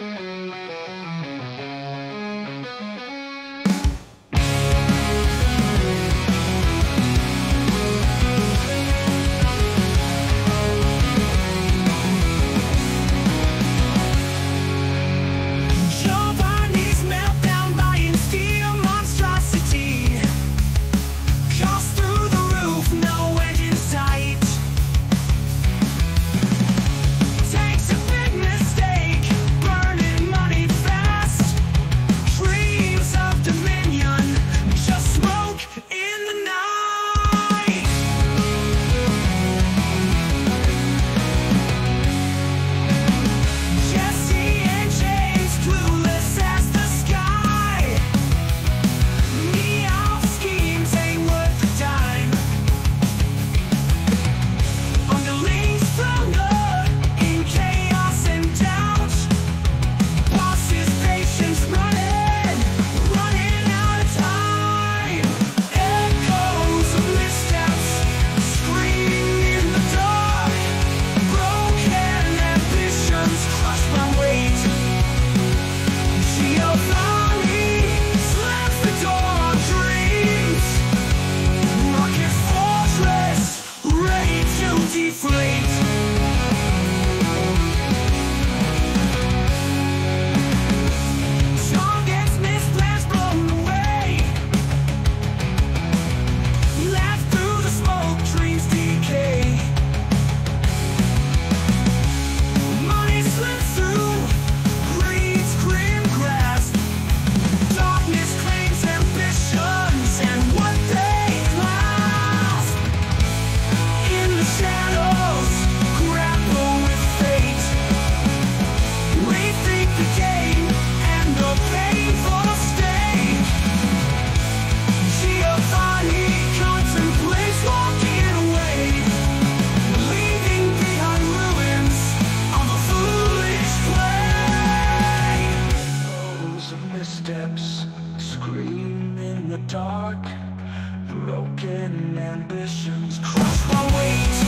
Música sweet. dark Broken ambitions. Cross my way